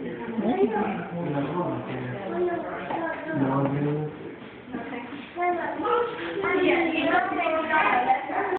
Una